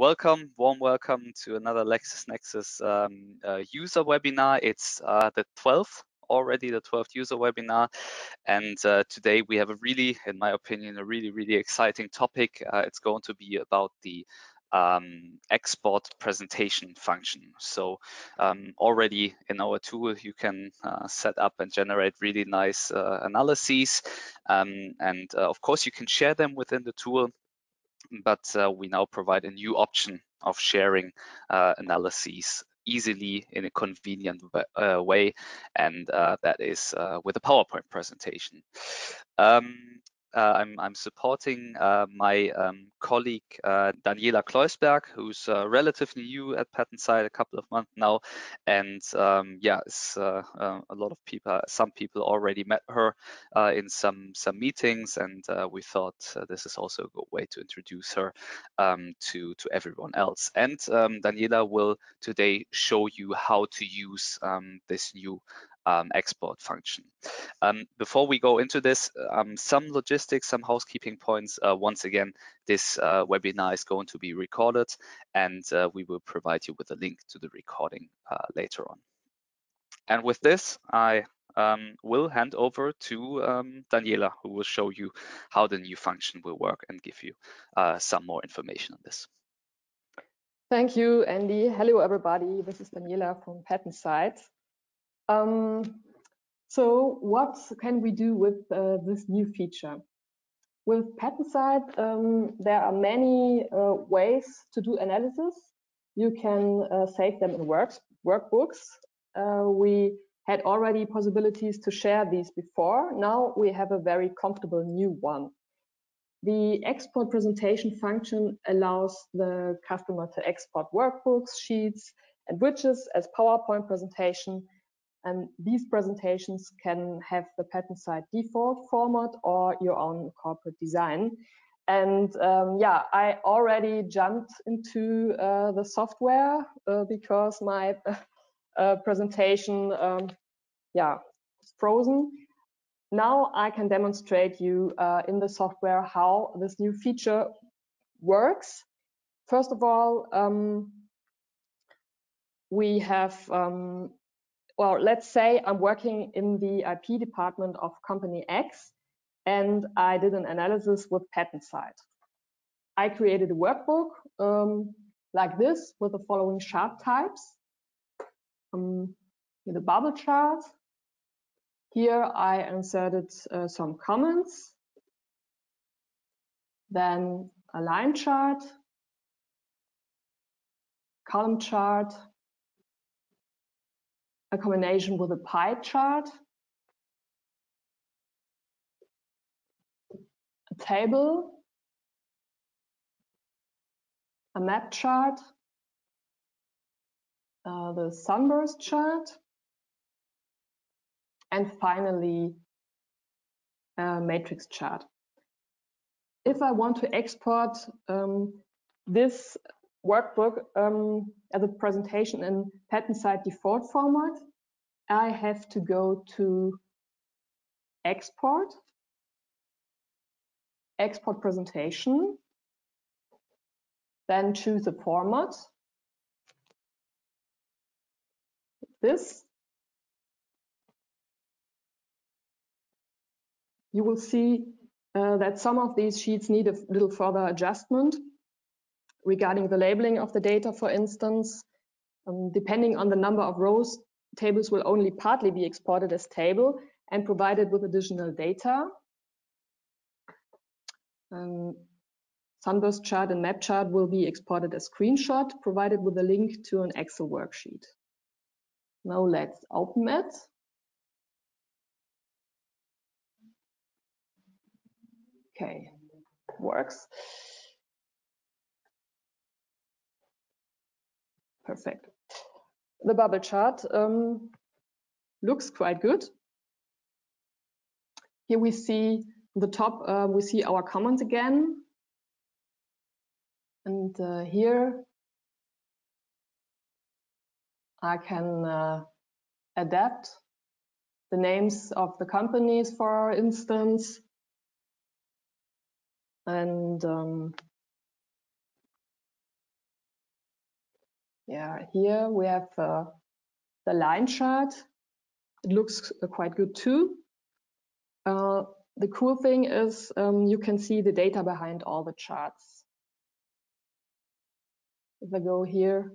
welcome, warm welcome to another LexisNexis um, uh, user webinar. It's uh, the 12th already, the 12th user webinar. And uh, today we have a really, in my opinion, a really, really exciting topic. Uh, it's going to be about the um, export presentation function. So um, already in our tool, you can uh, set up and generate really nice uh, analyses. Um, and uh, of course, you can share them within the tool, but uh, we now provide a new option of sharing uh, analyses easily in a convenient uh, way, and that is with a PowerPoint presentation. Um, uh, I'm, I'm, supporting uh, my um, colleague uh, Daniela Kleusberg, who's uh, relatively new at PatentSight, a couple of months now, and um, yeah, uh, uh, a lot of people, some people already met her in some some meetings, and we thought this is also a good way to introduce her um, to to everyone else. And um, Daniela will today show you how to use um, this new um, export function. Um, before we go into this, um, some logistics, some housekeeping points. Uh, once again, this uh, webinar is going to be recorded and uh, we will provide you with a link to the recording uh, later on. And with this, I um, will hand over to um, Daniela, who will show you how the new function will work and give you uh, some more information on this. Thank you, Andy. Hello, everybody. This is Daniela from PatentSight. Um, so what can we do with uh, this new feature? With PatentSight, um, there are many uh, ways to do analysis. You can uh, save them in works, workbooks. Uh, we had already possibilities to share these before. Now we have a very comfortable new one. The export presentation function allows the customer to export workbooks, sheets, and widgets as PowerPoint presentation and these presentations can have the PatentSight default format or your own corporate design. And um, yeah, I already jumped into uh, the software uh, because my uh, presentation, um, yeah, is frozen. Now I can demonstrate you uh, in the software how this new feature works. First of all, um, we have um, well, let's say I'm working in the IP department of company X and I did an analysis with PatentSight. I created a workbook um, like this with the following chart types. Um, the bubble chart. Here I inserted uh, some comments. Then a line chart, column chart, a combination with a pie chart, a table, a map chart, uh, the sunburst chart, and finally a matrix chart. If I want to export um, this workbook um, as a presentation in PatentSight default format, I have to go to export, export presentation, then choose the format. This. You will see uh, that some of these sheets need a little further adjustment regarding the labeling of the data, for instance. Um, depending on the number of rows, tables will only partly be exported as table and provided with additional data. Um, Sunburst chart and map chart will be exported as screenshot, provided with a link to an Excel worksheet. Now let's open it. Okay, works. Perfect. The bubble chart um, looks quite good. Here we see the top, uh, we see our comments again. And uh, here I can uh, adapt the names of the companies, for instance. And um, yeah, here we have uh, the line chart. It looks uh, quite good too. Uh, the cool thing is um, you can see the data behind all the charts. If I go here,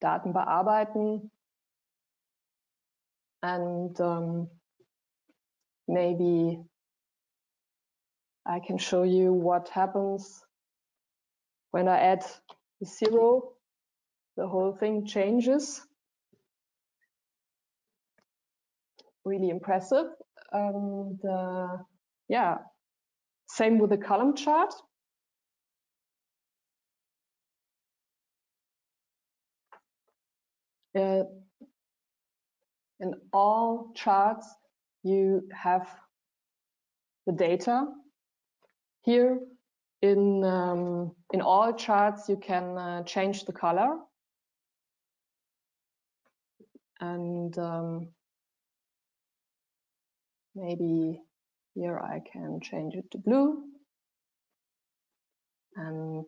Daten bearbeiten, and um, maybe I can show you what happens when I add the zero, the whole thing changes. Really impressive. And uh, yeah, same with the column chart. Uh, in all charts, you have the data. Here in, um, in all charts, you can uh, change the color. And um, maybe here I can change it to blue. And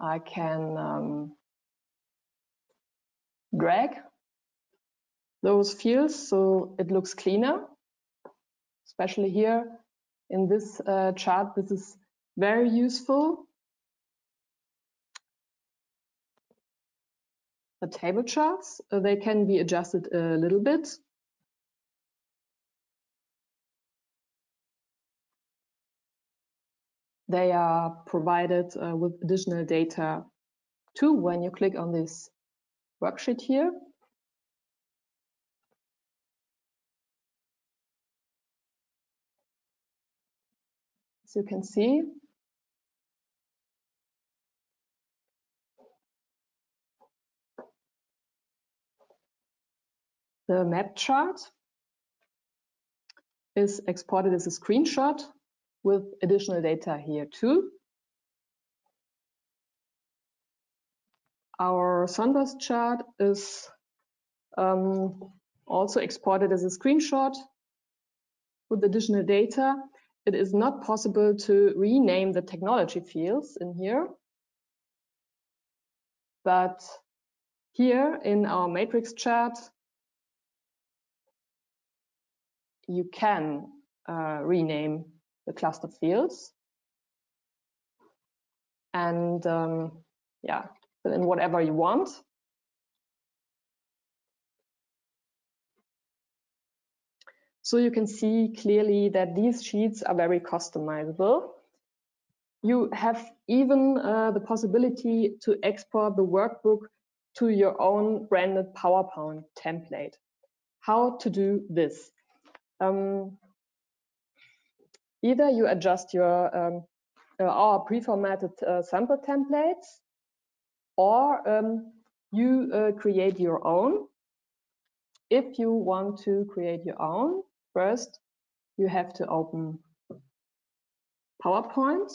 I can um, drag those fields so it looks cleaner. Especially here in this uh, chart, this is very useful. The table charts, uh, they can be adjusted a little bit. They are provided uh, with additional data too when you click on this worksheet here. As you can see, the map chart is exported as a screenshot with additional data here too. Our Sunburst chart is um, also exported as a screenshot with additional data. It is not possible to rename the technology fields in here. But here in our matrix chart, you can uh, rename the cluster fields. And um, yeah, in whatever you want. So you can see clearly that these sheets are very customizable. You have even uh, the possibility to export the workbook to your own branded PowerPoint template. How to do this? Um, either you adjust your um, uh, our pre-formatted uh, sample templates or um, you uh, create your own. If you want to create your own, first you have to open PowerPoint.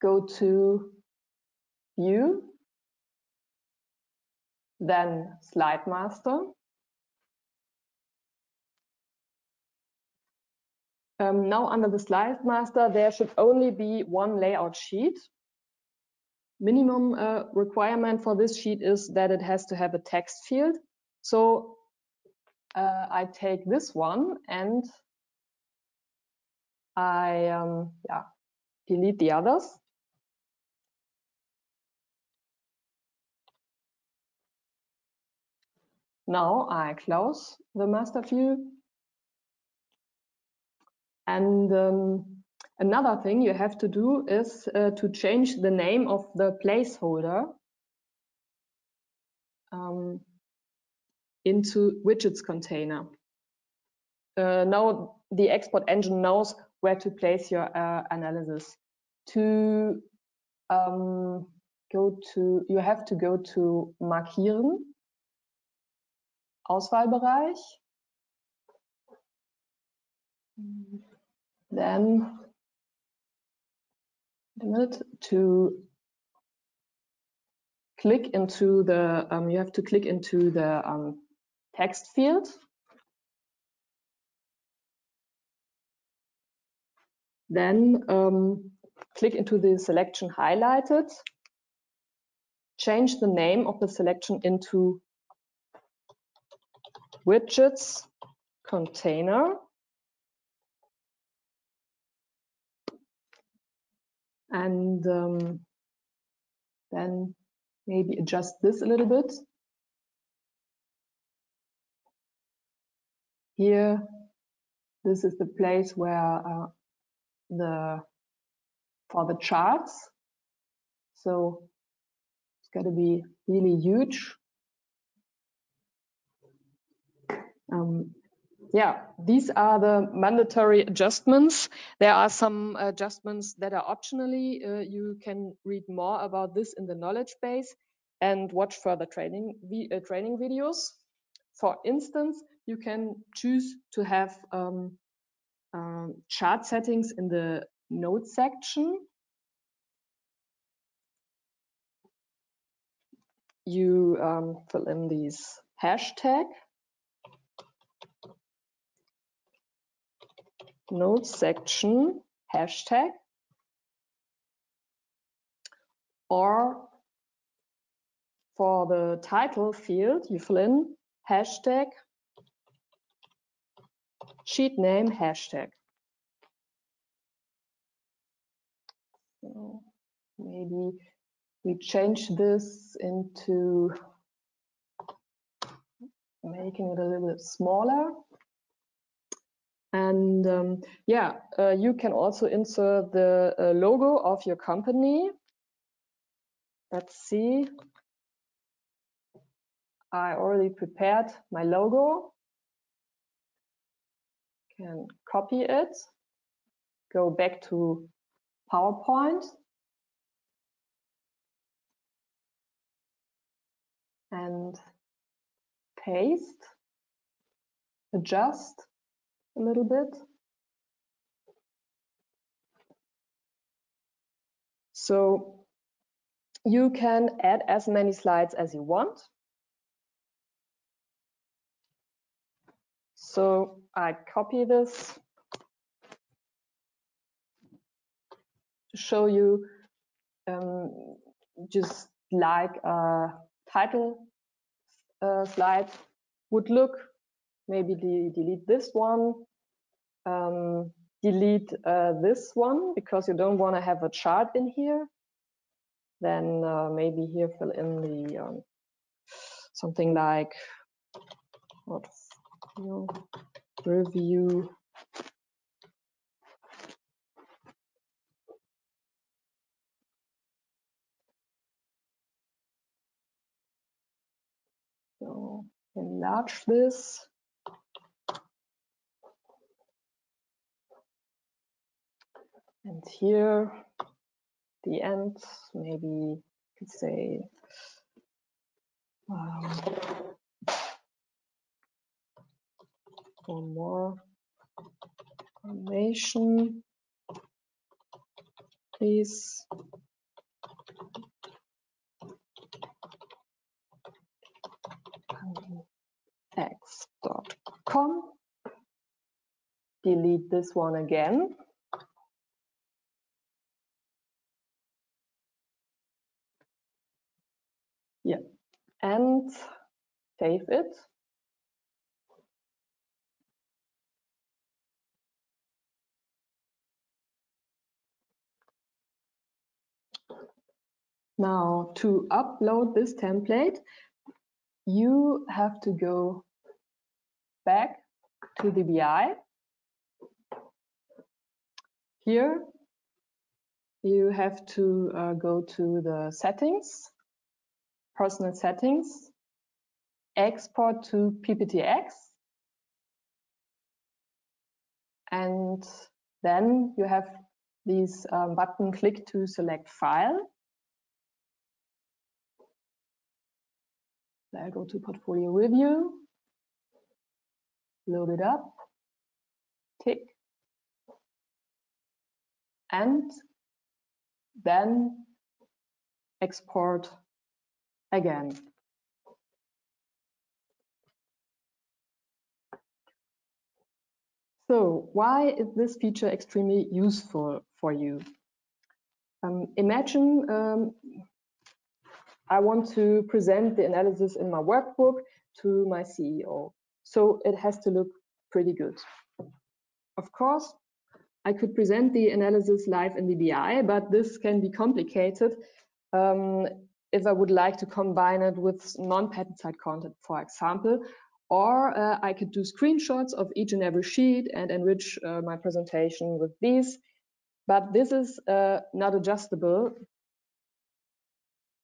Go to View, then Slide Master. Um, now under the slide master, there should only be one layout sheet. Minimum uh, requirement for this sheet is that it has to have a text field. So uh, I take this one and I um, yeah, delete the others. Now I close the master view and um, another thing you have to do is uh, to change the name of the placeholder um, into widgets container. Uh, now the export engine knows where to place your uh, analysis. To um, go to, you have to go to Markieren, Auswahlbereich, then to click into the um, you have to click into the um, text field. Then um, click into the selection highlighted. Change the name of the selection into widgets container. And um, then maybe adjust this a little bit. Here, this is the place where uh, the for the charts. So it's got to be really huge. Um, yeah, these are the mandatory adjustments. There are some adjustments that are optionally. Uh, you can read more about this in the knowledge base and watch further training, uh, training videos. For instance, you can choose to have um, um, chart settings in the node section. You um, fill in these hashtag node section hashtag or for the title field you fill in hashtag sheet name hashtag. So maybe we change this into making it a little bit smaller. And um, yeah, uh, you can also insert the uh, logo of your company. Let's see. I already prepared my logo. Can copy it, go back to PowerPoint. And paste, adjust a little bit. So you can add as many slides as you want. So I copy this to show you um, just like a title uh, slide would look maybe de delete this one, um, delete uh, this one because you don't want to have a chart in here. Then uh, maybe here fill in the um, something like what review So enlarge this. And here, the end, maybe you could say um, for more information, please x.com. Delete this one again. Save it. Now to upload this template, you have to go back to the BI. Here, you have to uh, go to the settings, personal settings, export to PPTX, and then you have this um, button click to select file. I go to portfolio review, load it up, tick, and then export again. So why is this feature extremely useful for you? Um, imagine um, I want to present the analysis in my workbook to my CEO. So it has to look pretty good. Of course, I could present the analysis live in the BI, but this can be complicated um, if I would like to combine it with non-PatentSight content, for example, or uh, I could do screenshots of each and every sheet and enrich uh, my presentation with these. But this is uh, not adjustable.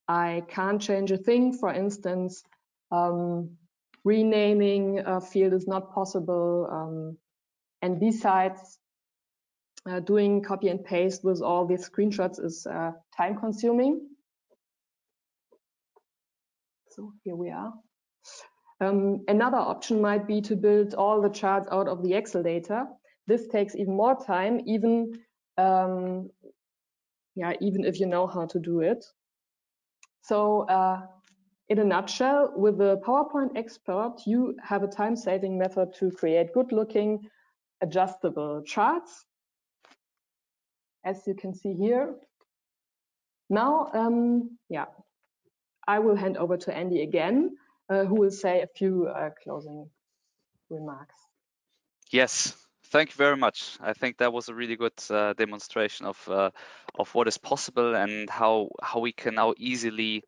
I can't change a thing. For instance, um, renaming a field is not possible. Um, and besides, uh, doing copy and paste with all these screenshots is uh, time consuming. So here we are. Um, another option might be to build all the charts out of the Excel data. This takes even more time, even um, yeah, even if you know how to do it. So uh, in a nutshell, with the PowerPoint Export, you have a time-saving method to create good-looking, adjustable charts, as you can see here. Now, um, yeah, I will hand over to Andy again who will say a few uh, closing remarks. Yes, thank you very much. I think that was a really good uh, demonstration of uh, of what is possible and how how we can now easily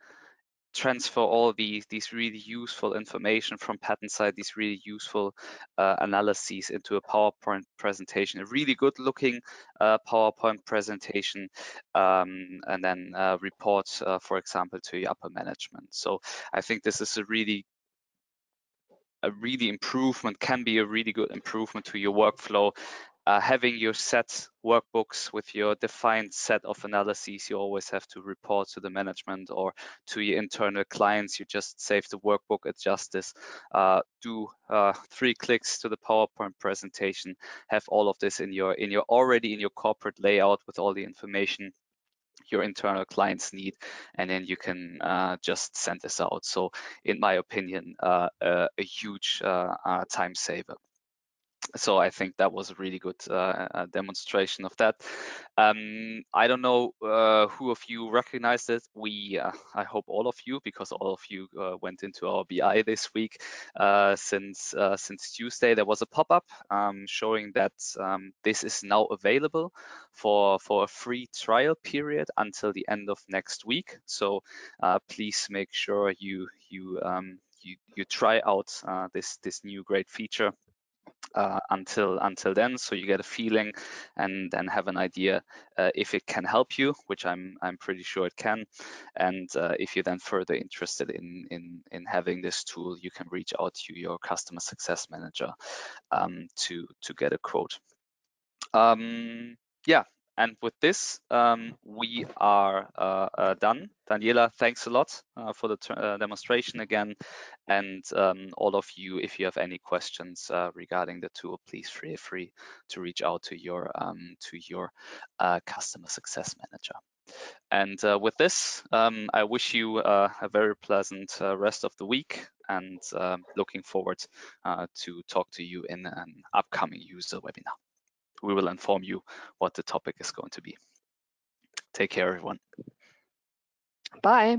transfer all these these really useful information from PatentSight, these really useful uh, analyses into a PowerPoint presentation, a really good looking uh, PowerPoint presentation, um, and then uh, report, uh, for example, to your upper management. So I think this is a really a really improvement can be a really good improvement to your workflow uh, having your set workbooks with your defined set of analyses you always have to report to the management or to your internal clients. You just save the workbook adjust this uh, do uh, three clicks to the powerpoint presentation have all of this in your in your already in your corporate layout with all the information your internal clients need and then you can uh, just send this out. So in my opinion uh, a huge uh, uh, time saver so I think that was a really good uh, demonstration of that. Um, I don't know uh, who of you recognized it. We, uh, I hope all of you, because all of you uh, went into our BI this week. Uh, since uh, since Tuesday, there was a pop-up um, showing that um, this is now available for for a free trial period until the end of next week. So please make sure you you um, you, you try out this this new great feature uh, until until then. So you get a feeling and then have an idea uh, if it can help you which i'm i'm pretty sure it can. And uh, if you're then further interested in in in having this tool you can reach out to your customer success manager um, to to get a quote. Um, yeah and with this, um, we are uh, uh, done. Daniela, thanks a lot uh, for the uh, demonstration again. And um, all of you, if you have any questions uh, regarding the tool, please feel free to reach out to your um, to your uh, customer success manager. And with this, um, I wish you a very pleasant rest of the week and um, looking forward to talk to you in an upcoming user webinar we will inform you what the topic is going to be. Take care, everyone. Bye.